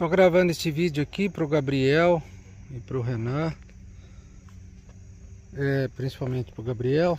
Tô gravando esse vídeo aqui pro Gabriel e pro Renan, é, principalmente pro Gabriel,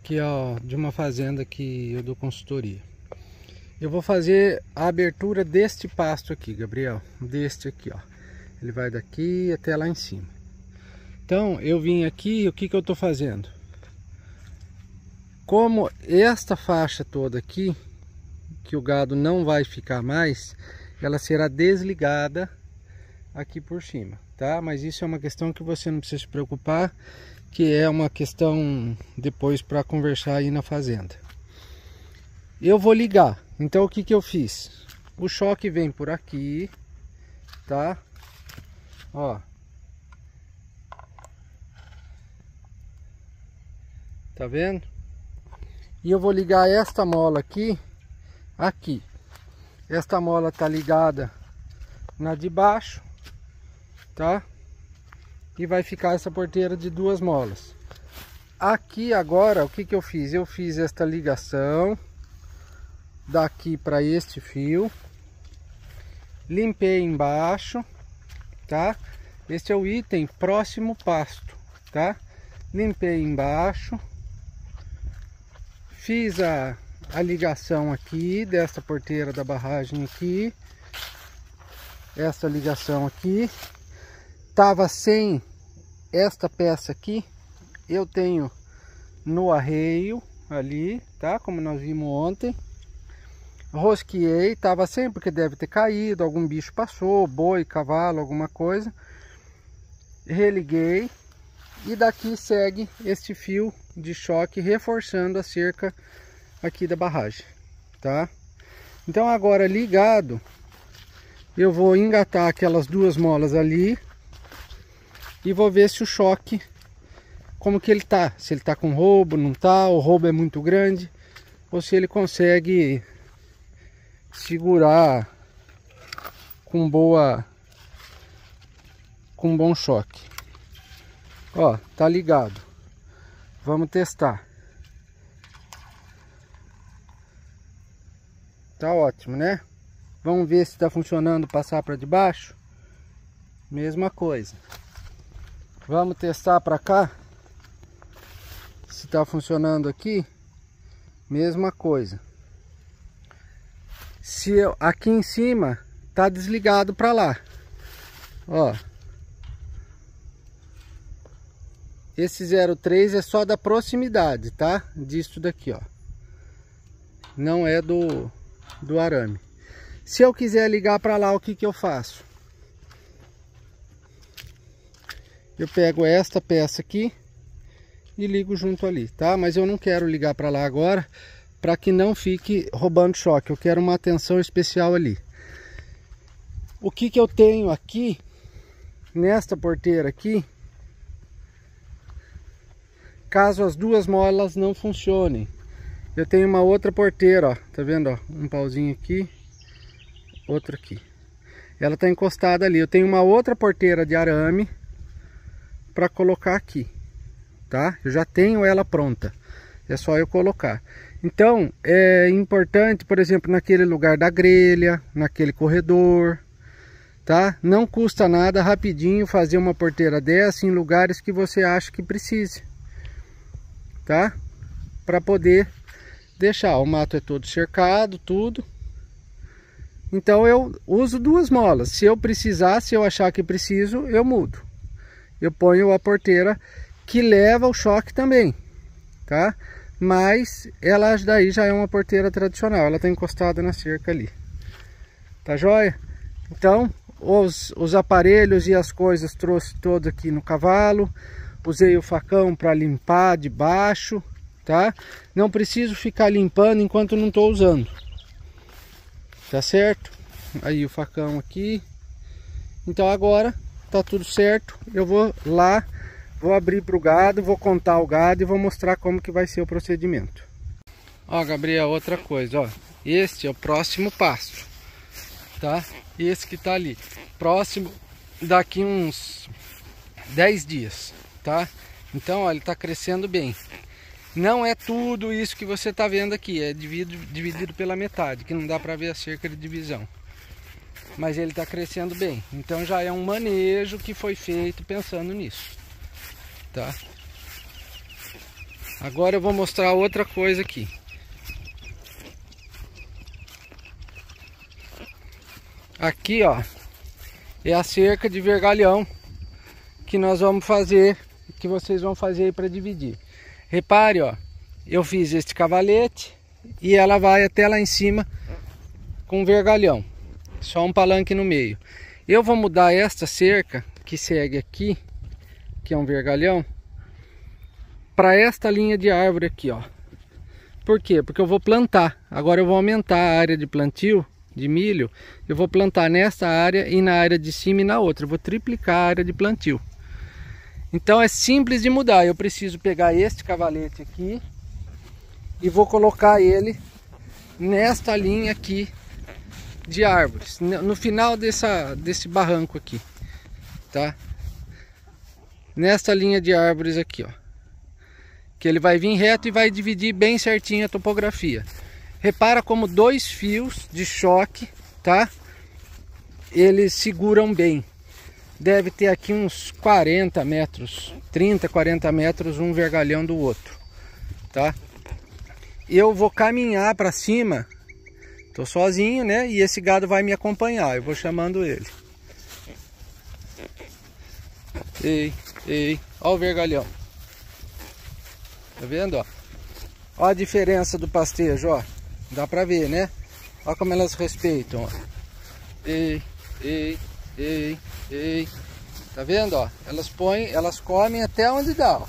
que é de uma fazenda que eu dou consultoria. Eu vou fazer a abertura deste pasto aqui, Gabriel, deste aqui, ó. Ele vai daqui até lá em cima. Então, eu vim aqui, o que que eu tô fazendo? Como esta faixa toda aqui, que o gado não vai ficar mais, ela será desligada aqui por cima, tá? Mas isso é uma questão que você não precisa se preocupar, que é uma questão depois para conversar aí na fazenda. Eu vou ligar, então o que que eu fiz? O choque vem por aqui, tá? Ó. Tá vendo? E eu vou ligar esta mola aqui, aqui. Esta mola tá ligada na de baixo, tá? E vai ficar essa porteira de duas molas. Aqui agora, o que que eu fiz? Eu fiz esta ligação daqui para este fio. Limpei embaixo, tá? Este é o item próximo pasto, tá? Limpei embaixo. Fiz a a ligação aqui desta porteira da barragem aqui. Essa ligação aqui. Tava sem esta peça aqui. Eu tenho no arreio ali, tá? Como nós vimos ontem. Rosqueei, tava sem porque deve ter caído, algum bicho passou, boi, cavalo, alguma coisa. Religuei e daqui segue este fio de choque reforçando a cerca aqui da barragem, tá? Então agora ligado, eu vou engatar aquelas duas molas ali e vou ver se o choque, como que ele tá, se ele tá com roubo, não tá, o roubo é muito grande, ou se ele consegue segurar com boa, com bom choque. Ó, tá ligado. Vamos testar. Tá ótimo, né? Vamos ver se está funcionando passar para debaixo. Mesma coisa. Vamos testar para cá. Se está funcionando aqui. Mesma coisa. Se eu, aqui em cima tá desligado para lá. Ó. Esse 03 é só da proximidade, tá? Disso daqui, ó. Não é do do arame. Se eu quiser ligar para lá, o que, que eu faço? Eu pego esta peça aqui e ligo junto ali, tá? Mas eu não quero ligar para lá agora, para que não fique roubando choque. Eu quero uma atenção especial ali. O que que eu tenho aqui, nesta porteira aqui, caso as duas molas não funcionem, eu tenho uma outra porteira, ó. Tá vendo, ó? Um pauzinho aqui, outro aqui. Ela tá encostada ali. Eu tenho uma outra porteira de arame para colocar aqui, tá? Eu já tenho ela pronta. É só eu colocar. Então, é importante, por exemplo, naquele lugar da grelha, naquele corredor, tá? Não custa nada rapidinho fazer uma porteira dessa em lugares que você acha que precise, tá? Para poder deixar. O mato é todo cercado, tudo. Então eu uso duas molas. Se eu precisar, se eu achar que preciso, eu mudo. Eu ponho a porteira que leva o choque também, tá? Mas ela daí já é uma porteira tradicional. Ela está encostada na cerca ali. Tá joia? Então, os, os aparelhos e as coisas trouxe todos aqui no cavalo. Usei o facão para limpar de baixo tá? Não preciso ficar limpando enquanto não estou usando. Tá certo? Aí o facão aqui. Então agora tá tudo certo. Eu vou lá, vou abrir para o gado, vou contar o gado e vou mostrar como que vai ser o procedimento. Ó, Gabriel, outra coisa, ó. Este é o próximo passo, tá? Esse que tá ali. Próximo daqui uns 10 dias, tá? Então, ó, ele tá crescendo bem. Não é tudo isso que você está vendo aqui, é dividido, dividido pela metade, que não dá para ver a cerca de divisão. mas ele está crescendo bem. Então já é um manejo que foi feito pensando nisso, tá? Agora eu vou mostrar outra coisa aqui. Aqui, ó, é a cerca de vergalhão que nós vamos fazer, que vocês vão fazer aí para dividir. Repare, ó, eu fiz este cavalete e ela vai até lá em cima com vergalhão. Só um palanque no meio. Eu vou mudar esta cerca que segue aqui, que é um vergalhão, para esta linha de árvore aqui, ó. Por quê? Porque eu vou plantar. Agora eu vou aumentar a área de plantio de milho. Eu vou plantar nesta área e na área de cima e na outra. Eu vou triplicar a área de plantio. Então é simples de mudar. Eu preciso pegar este cavalete aqui e vou colocar ele nesta linha aqui de árvores, no final dessa, desse barranco aqui, tá? Nesta linha de árvores aqui, ó. Que ele vai vir reto e vai dividir bem certinho a topografia. Repara como dois fios de choque, tá? Eles seguram bem. Deve ter aqui uns 40 metros, 30, 40 metros um vergalhão do outro, tá? eu vou caminhar para cima. Tô sozinho, né? E esse gado vai me acompanhar. Eu vou chamando ele. Ei, ei, ó o vergalhão. Tá vendo, ó? A diferença do pastejo, ó. Dá pra ver, né? Ó como elas respeitam, ó. Ei, ei, ei, ei. Tá vendo, ó? Elas põem, elas comem até onde dá, ó.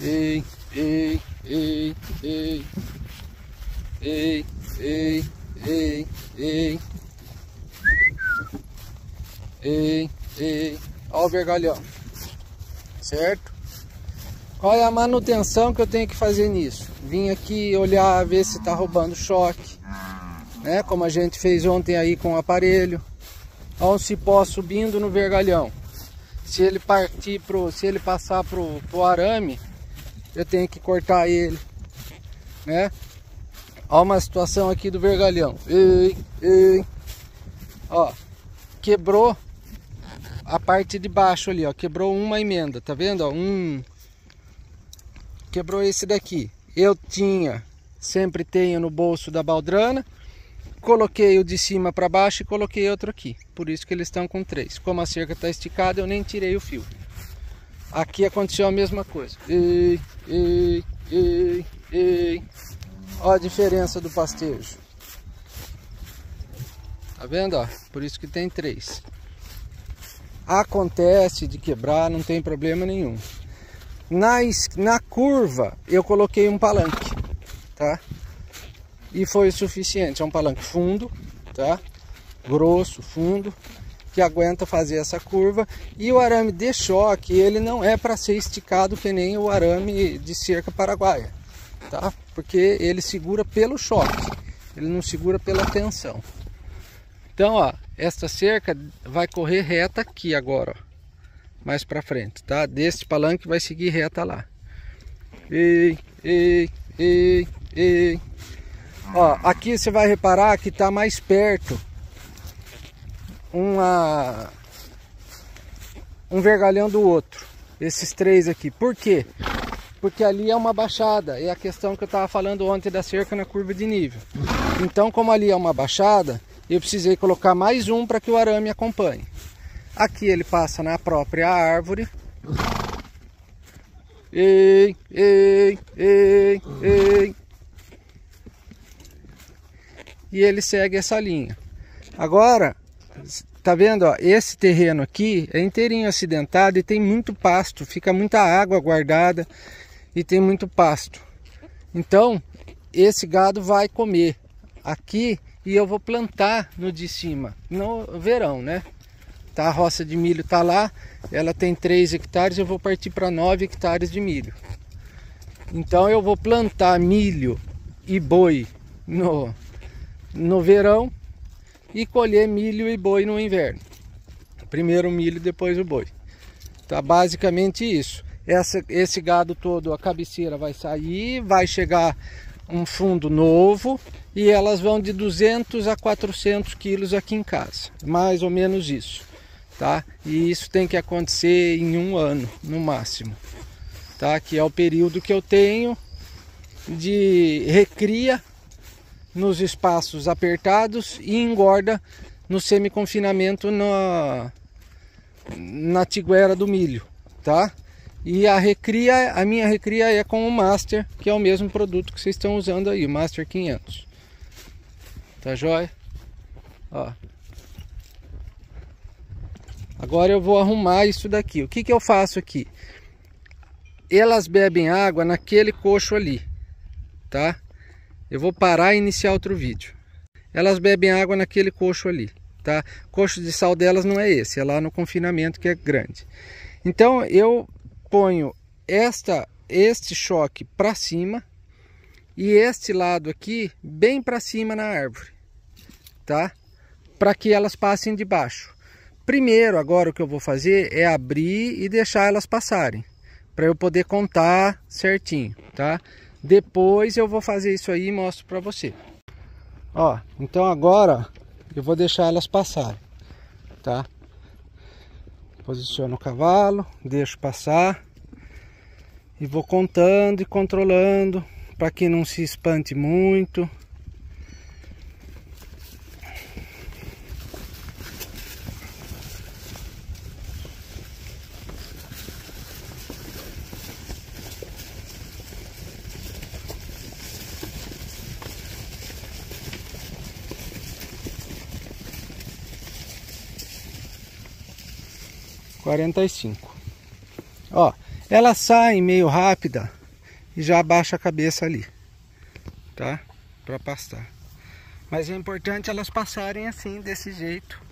Ei, ei, ei, ei. Ei, ei, ei, ei. Ei, ei. Ó o vergalhão. Certo? Qual é a manutenção que eu tenho que fazer nisso? Vim aqui olhar, ver se tá roubando choque né? Como a gente fez ontem aí com o aparelho. Ó um cipó subindo no vergalhão. Se ele partir pro, se ele passar pro, pro arame, eu tenho que cortar ele, né? Olha uma situação aqui do vergalhão. Ei, ei. Ó, quebrou a parte de baixo ali, ó. Quebrou uma emenda, tá vendo? Ó, um. Quebrou esse daqui. Eu tinha, sempre tenho no bolso da baldrana. Coloquei o de cima para baixo e coloquei outro aqui. Por isso que eles estão com três. Como a cerca está esticada, eu nem tirei o fio. Aqui aconteceu a mesma coisa. Ei, ei, ei, ei. Olha a diferença do pastejo. Tá vendo? Ó? Por isso que tem três. Acontece de quebrar, não tem problema nenhum. Na, na curva eu coloquei um palanque, tá? E foi o suficiente. É um palanque fundo, tá? Grosso, fundo que aguenta fazer essa curva. E o arame de choque ele não é para ser esticado que nem o arame de cerca paraguaia tá? Porque ele segura pelo choque. Ele não segura pela tensão. Então ó esta cerca vai correr reta aqui agora ó, mais para frente tá? Deste palanque vai seguir reta lá. Ei ei ei ei ó aqui você vai reparar que está mais perto uma um vergalhão do outro. Esses três aqui. Por quê? Porque ali é uma baixada. É a questão que eu estava falando ontem da cerca na curva de nível. Então, como ali é uma baixada, eu precisei colocar mais um para que o arame acompanhe. Aqui ele passa na própria árvore. Ei, ei, ei, ei. E ele segue essa linha. Agora, Tá vendo? Ó, esse terreno aqui é inteirinho acidentado e tem muito pasto, fica muita água guardada e tem muito pasto. Então, esse gado vai comer aqui e eu vou plantar no de cima, no verão, né? Tá, a roça de milho tá lá, ela tem 3 hectares, eu vou partir para 9 hectares de milho. Então eu vou plantar milho e boi no, no verão e colher milho e boi no inverno. Primeiro o milho, depois o boi. Tá basicamente isso. Essa, esse gado todo, a cabeceira vai sair, vai chegar um fundo novo e elas vão de 200 a 400 quilos aqui em casa, mais ou menos isso, tá? E isso tem que acontecer em um ano, no máximo, tá? Que é o período que eu tenho de recria nos espaços apertados e engorda no semi-confinamento na, na tiguera do milho, tá? E a recria, a minha recria é com o Master, que é o mesmo produto que vocês estão usando aí, o Master 500. Tá jóia? Ó. Agora eu vou arrumar isso daqui. O que que eu faço aqui? Elas bebem água naquele coxo ali, tá? Eu vou parar e iniciar outro vídeo. Elas bebem água naquele coxo ali, tá? Coxo de sal delas não é esse, é lá no confinamento que é grande. Então eu ponho esta, este choque para cima e este lado aqui bem para cima na árvore tá? Para que elas passem de baixo. Primeiro, agora o que eu vou fazer é abrir e deixar elas passarem, para eu poder contar certinho, tá? Depois eu vou fazer isso aí e mostro para você. Ó, então agora eu vou deixar elas passarem, tá? Posiciono o cavalo, deixo passar e vou contando e controlando para que não se espante muito. Quarenta e cinco Ó, ela sai meio rápida e já abaixa a cabeça ali, tá? Para pastar. Mas é importante elas passarem assim, desse jeito,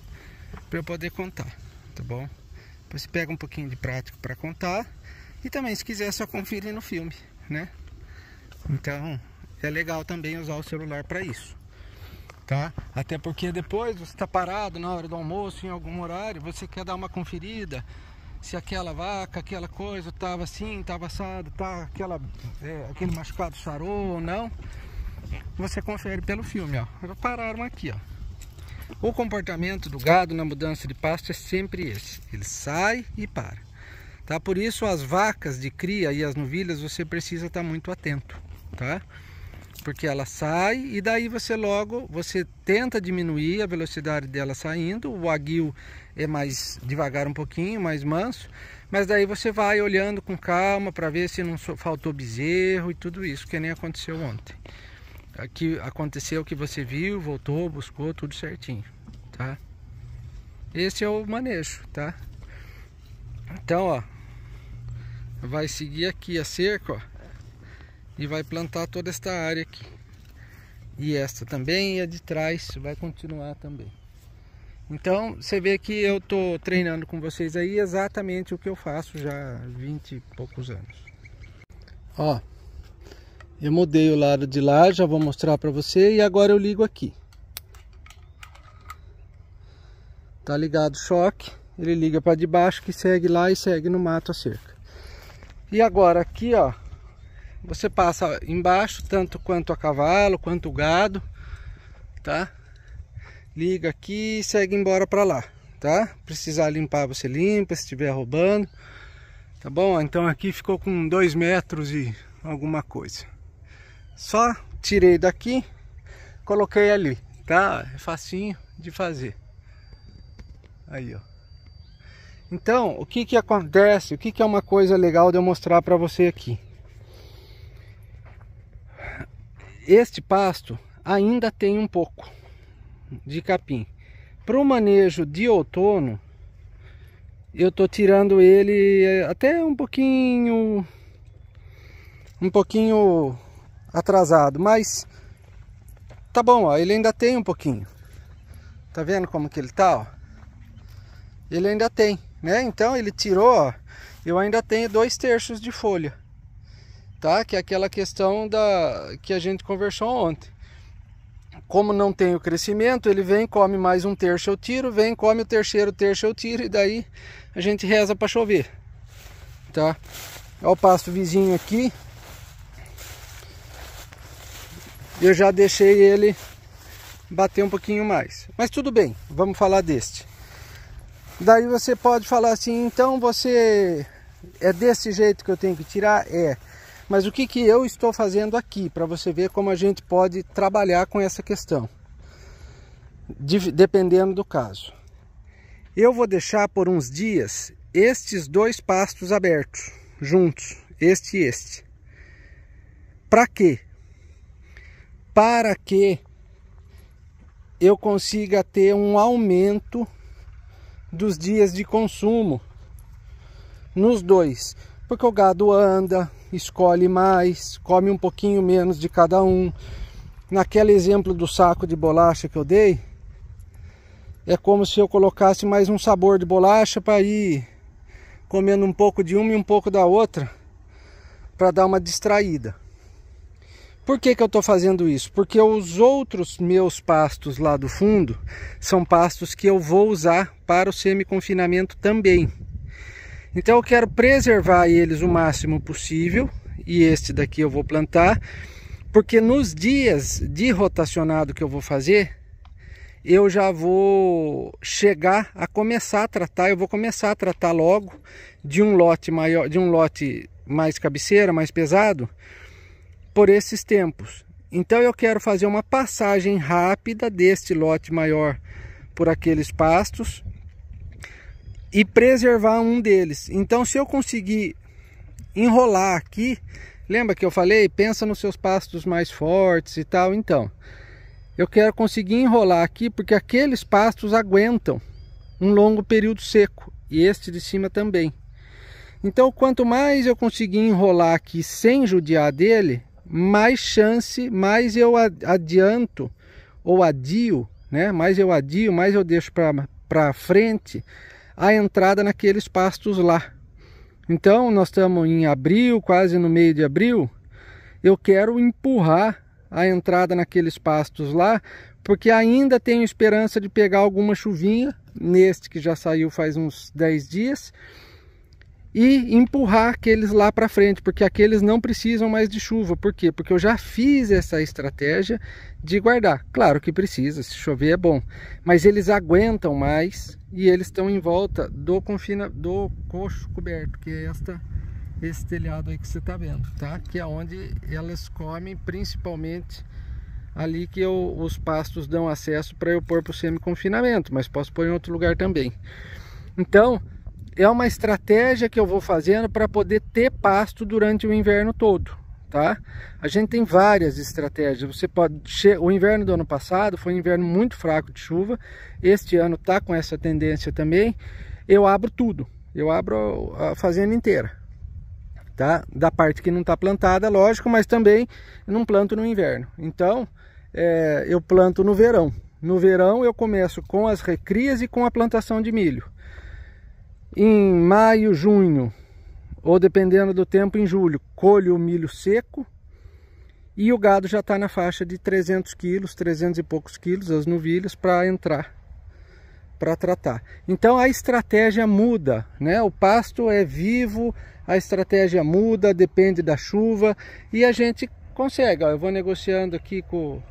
para eu poder contar, tá bom? Você pega um pouquinho de prática para contar e também se quiser só conferir no filme, né? Então é legal também usar o celular para isso tá? Até porque depois você está parado na hora do almoço, em algum horário, você quer dar uma conferida se aquela vaca, aquela coisa estava assim, estava assado, tá, aquela, é, aquele machucado sarou ou não. Você confere pelo filme, ó. Pararam aqui, ó. O comportamento do gado na mudança de pasto é sempre esse. Ele sai e para. Tá? Por isso as vacas de cria e as novilhas você precisa estar muito atento, tá? Porque ela sai e daí você logo você tenta diminuir a velocidade dela saindo o aguil é mais devagar um pouquinho mais manso mas daí você vai olhando com calma para ver se não faltou bezerro e tudo isso que nem aconteceu ontem. Aqui aconteceu que você viu voltou buscou tudo certinho tá? Esse é o manejo tá? Então ó vai seguir aqui a cerca ó e vai plantar toda esta área aqui. E esta também, e a de trás vai continuar também. Então, você vê que eu estou treinando com vocês aí exatamente o que eu faço já há 20 e poucos anos. Ó, eu mudei o lado de lá, já vou mostrar para você e agora eu ligo aqui. Tá ligado o choque, ele liga para debaixo que segue lá e segue no mato a cerca. E agora aqui, ó, você passa embaixo, tanto quanto a cavalo, quanto o gado, tá? Liga aqui e segue embora para lá, tá? Precisar limpar, você limpa, se estiver roubando, tá bom? Então aqui ficou com dois metros e alguma coisa. Só tirei daqui, coloquei ali, tá? É facinho de fazer. Aí, ó. Então, o que que acontece? O que que é uma coisa legal de eu mostrar para você aqui? Este pasto ainda tem um pouco de capim. Para o manejo de outono, eu estou tirando ele eh, até um pouquinho, um pouquinho atrasado, mas tá bom, ó, ele ainda tem um pouquinho. Tá vendo como que ele tá, ó? Ele ainda tem, né? Então ele tirou, ó, eu ainda tenho dois terços de folha tá? Que é aquela questão da que a gente conversou ontem. Como não tem o crescimento, ele vem, come mais um terço eu tiro, vem, come o terceiro terço eu tiro e daí a gente reza para chover. Tá? Olha o pasto vizinho aqui. eu já deixei ele bater um pouquinho mais. Mas tudo bem, vamos falar deste. Daí você pode falar assim, então você é desse jeito que eu tenho que tirar? É. Mas o que, que eu estou fazendo aqui para você ver como a gente pode trabalhar com essa questão, dependendo do caso. Eu vou deixar por uns dias estes dois pastos abertos, juntos, este e este. Para quê? Para que eu consiga ter um aumento dos dias de consumo nos dois, porque o gado anda, escolhe mais, come um pouquinho menos de cada um. Naquele exemplo do saco de bolacha que eu dei, é como se eu colocasse mais um sabor de bolacha para ir comendo um pouco de uma e um pouco da outra, para dar uma distraída. Por que, que eu estou fazendo isso? Porque os outros meus pastos lá do fundo são pastos que eu vou usar para o semi-confinamento também. Então eu quero preservar eles o máximo possível e este daqui eu vou plantar, porque nos dias de rotacionado que eu vou fazer, eu já vou chegar a começar a tratar, eu vou começar a tratar logo de um lote maior, de um lote mais cabeceira, mais pesado, por esses tempos. Então eu quero fazer uma passagem rápida deste lote maior por aqueles pastos e preservar um deles. Então se eu conseguir enrolar aqui, lembra que eu falei, pensa nos seus pastos mais fortes e tal, então eu quero conseguir enrolar aqui porque aqueles pastos aguentam um longo período seco e este de cima também. Então quanto mais eu conseguir enrolar aqui sem judiar dele, mais chance, mais eu adianto ou adio, né? Mais eu adio, mais eu deixo para frente a entrada naqueles pastos lá. Então nós estamos em abril, quase no meio de abril. Eu quero empurrar a entrada naqueles pastos lá, porque ainda tenho esperança de pegar alguma chuvinha neste que já saiu faz uns 10 dias e empurrar aqueles lá para frente, porque aqueles não precisam mais de chuva. Por quê? Porque eu já fiz essa estratégia de guardar. Claro que precisa, se chover é bom, mas eles aguentam mais e eles estão em volta do confina do coxo coberto, que é esta esse telhado aí que você está vendo, tá? Que é onde elas comem, principalmente ali que eu, os pastos dão acesso para eu pôr para o semi-confinamento, mas posso pôr em outro lugar também. Então, é uma estratégia que eu vou fazendo para poder ter pasto durante o inverno todo, tá? A gente tem várias estratégias. Você pode o inverno do ano passado foi um inverno muito fraco de chuva. Este ano tá com essa tendência também. Eu abro tudo. Eu abro a fazenda inteira. Tá? Da parte que não está plantada, lógico, mas também não planto no inverno. Então, é, eu planto no verão. No verão eu começo com as recrias e com a plantação de milho em maio, junho, ou dependendo do tempo, em julho, colho o milho seco e o gado já está na faixa de 300 quilos, 300 e poucos quilos, as novilhas, para entrar, para tratar. Então a estratégia muda, né? O pasto é vivo, a estratégia muda, depende da chuva e a gente consegue. Ó, eu vou negociando aqui com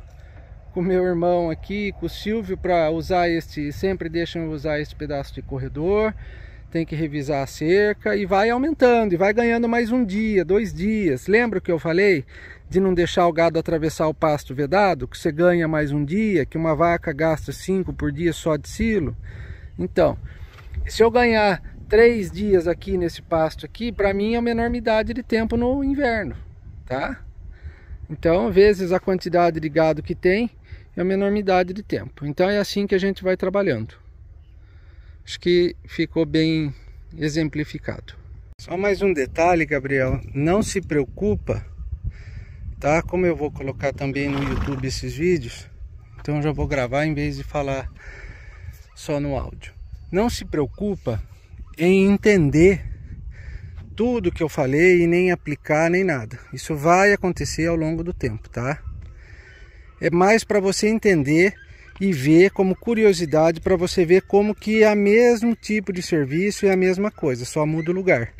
com meu irmão aqui, com o Silvio, para usar este, sempre deixam usar este pedaço de corredor tem que revisar a cerca e vai aumentando e vai ganhando mais um dia, dois dias. Lembra que eu falei de não deixar o gado atravessar o pasto vedado? Que você ganha mais um dia, que uma vaca gasta cinco por dia só de silo? Então, se eu ganhar três dias aqui nesse pasto aqui, para mim é uma enormidade de tempo no inverno, tá? Então, vezes a quantidade de gado que tem, é uma enormidade de tempo. Então é assim que a gente vai trabalhando. Acho que ficou bem exemplificado. Só mais um detalhe, Gabriel, não se preocupa, tá? Como eu vou colocar também no YouTube esses vídeos, então já vou gravar em vez de falar só no áudio. Não se preocupa em entender tudo que eu falei e nem aplicar nem nada. Isso vai acontecer ao longo do tempo, tá? É mais para você entender e ver como curiosidade para você ver como que é o mesmo tipo de serviço e a mesma coisa, só muda o lugar.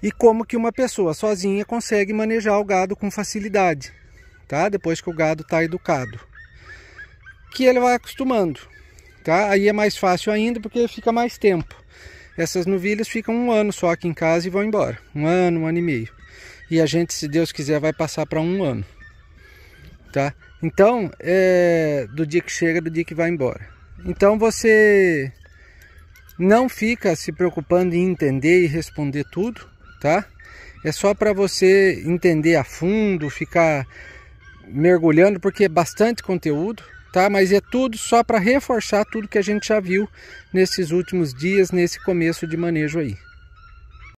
E como que uma pessoa sozinha consegue manejar o gado com facilidade, tá? Depois que o gado está educado. Que ele vai acostumando, tá? Aí é mais fácil ainda porque fica mais tempo. Essas novilhas ficam um ano só aqui em casa e vão embora. Um ano, um ano e meio. E a gente, se Deus quiser, vai passar para um ano. Tá? Então, é do dia que chega, do dia que vai embora. Então você não fica se preocupando em entender e responder tudo, tá? É só para você entender a fundo, ficar mergulhando, porque é bastante conteúdo, tá? Mas é tudo só para reforçar tudo que a gente já viu nesses últimos dias, nesse começo de manejo aí.